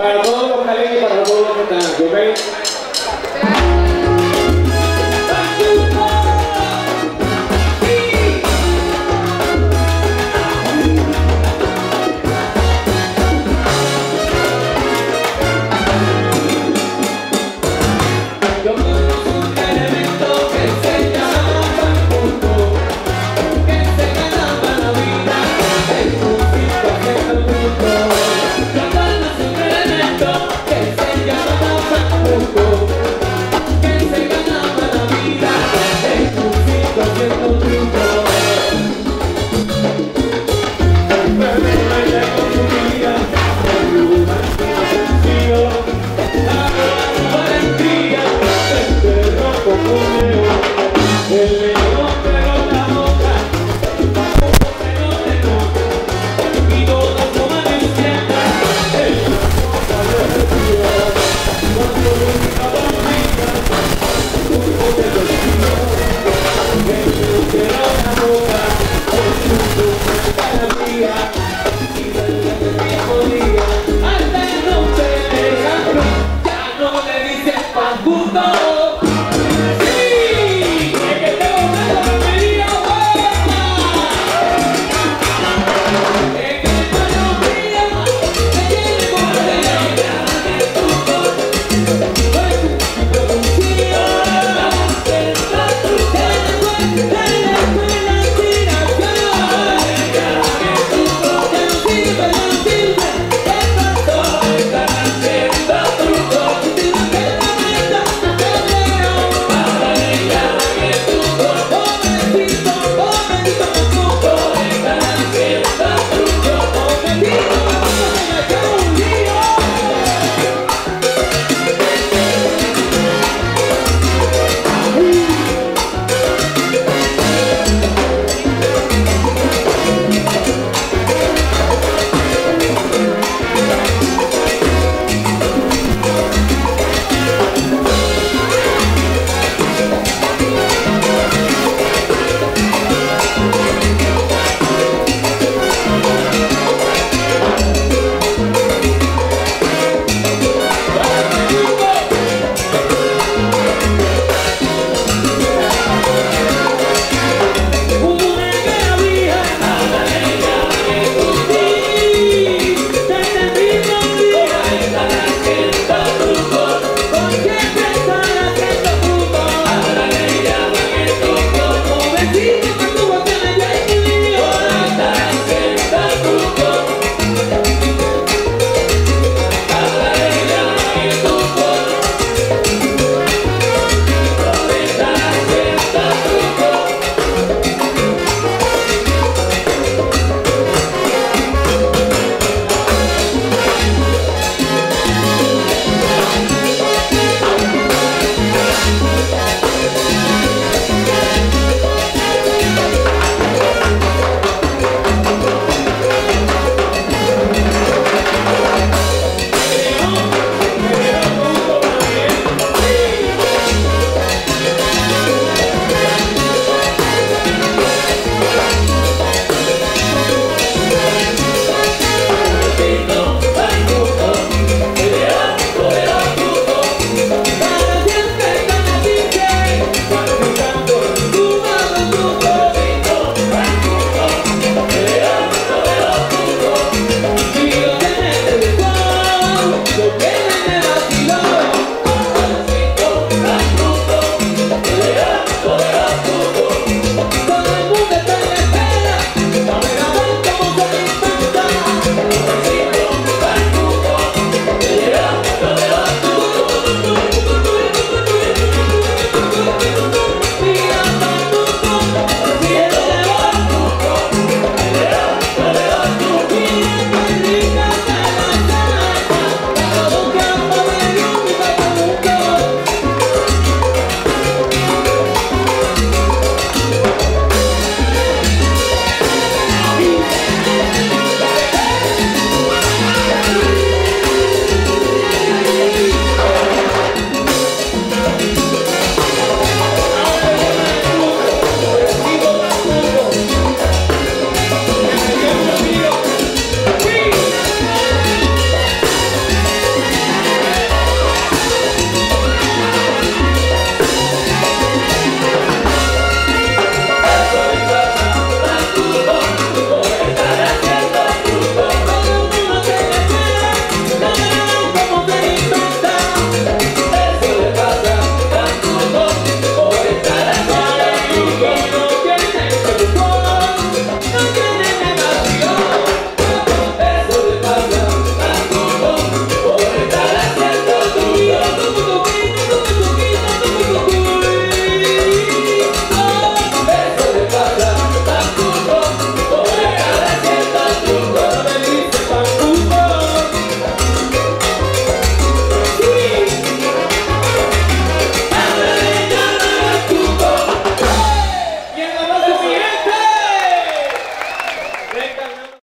Para todos los caleños y para todos los que están ¿ok? pago.